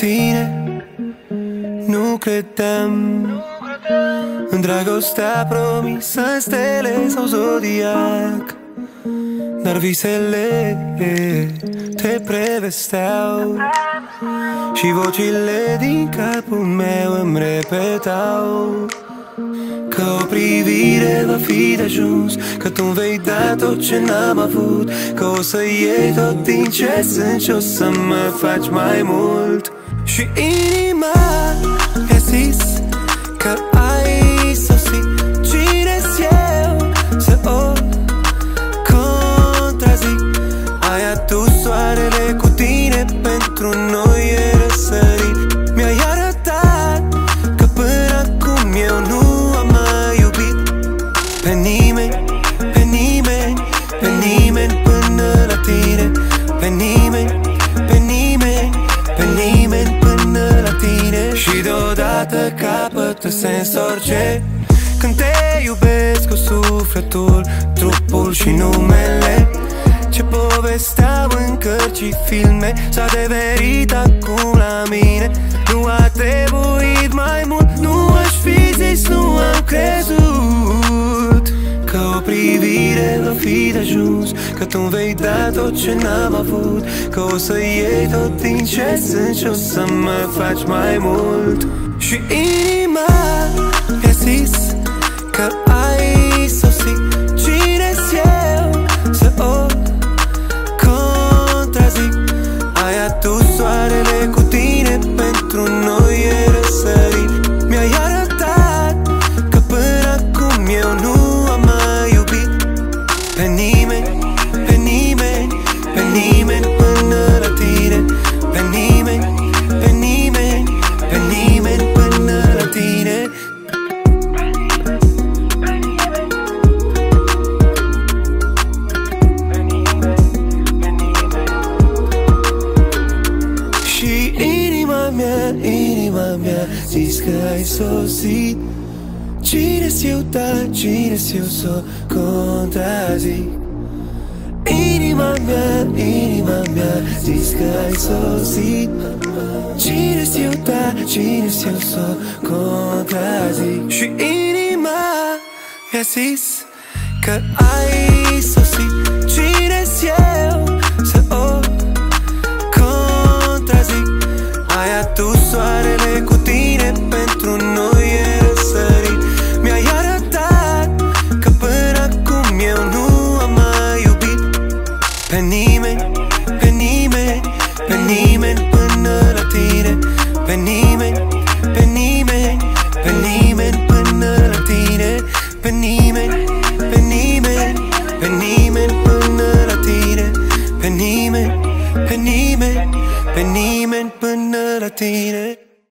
tine. Nu credeam În dragostea promisă stele sau zodiac. Dar visele te prevesteau Și vocile din capul meu îmi repetau Că o privire va fi de ajuns Că tu vei da tot ce n-am avut Că o să iei tot din ce sunt Și o să mă faci mai mult Și inima mi-a zis Că ai sosit. Cine-s eu să o contrazic? Ai adus soarele cu tine Pentru noi e răsărit. Mi-ai arătat că până acum eu nu am mai iubit Pe nimeni, deodată capătă sens orice Când te iubesc cu sufletul, trupul și numele. Ce povesteau în cărți și filme S-a devenit acum la mine. Nu a trebuit mai mult Nu aș fi zis, nu am crezut. Că o privire va fi de ajuns Că tu vei da tot ce n-am avut Că o să iei tot din ce sunt Și o să mă faci mai mult. Și inima mi-a zis Că ai sosit Cine-s eu să o contrazic? Ai adus soarele cu tine Pentru noi Zis că ai sosit. Cine-s eu, da, cine-s eu să contrazic? Inima mea, inima mea Zis că ai sosit. Cine-s eu, da, cine-s eu să contrazic? Și inima mi-a zis Că ai sosit. Cine-s eu să o contrazic? Ai adus soarele Pe